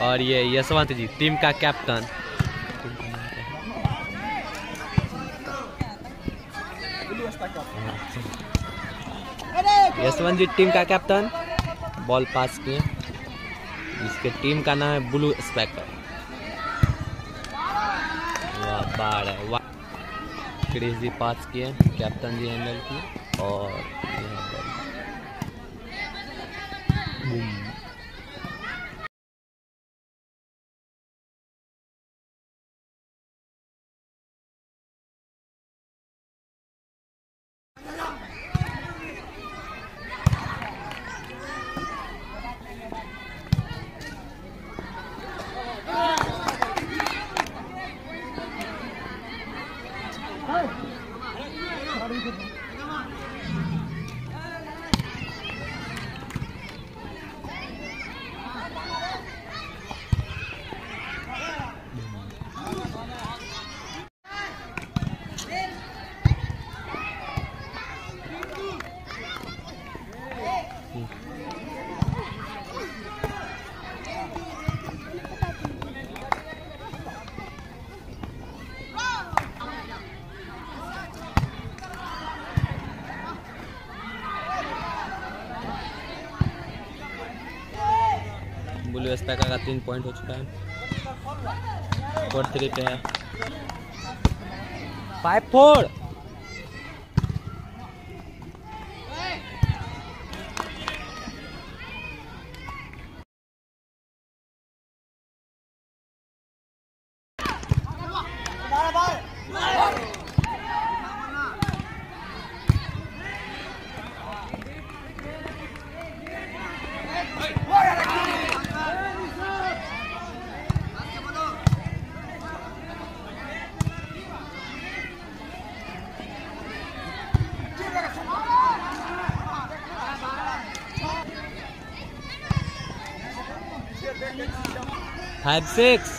और ये यशवंत जी, टीम का कैप्टन। यशवंत जी, टीम का कैप्टन। बॉल पास किए। इसके टीम का नाम है ब्लू स्पैकर वाह जी पास किए, कैप्टन जी हैंडल किए, और बूम Berikutnya. ब्लू स्पैकर का तीन पॉइंट हो चुका है। फोर थ्री पे है। फाइव फोर फाइव सिक्स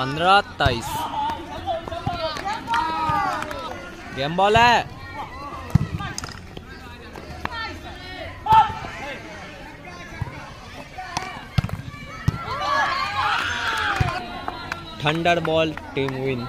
पंद्रह तेईस। गेम बॉल है। Thunder ball team win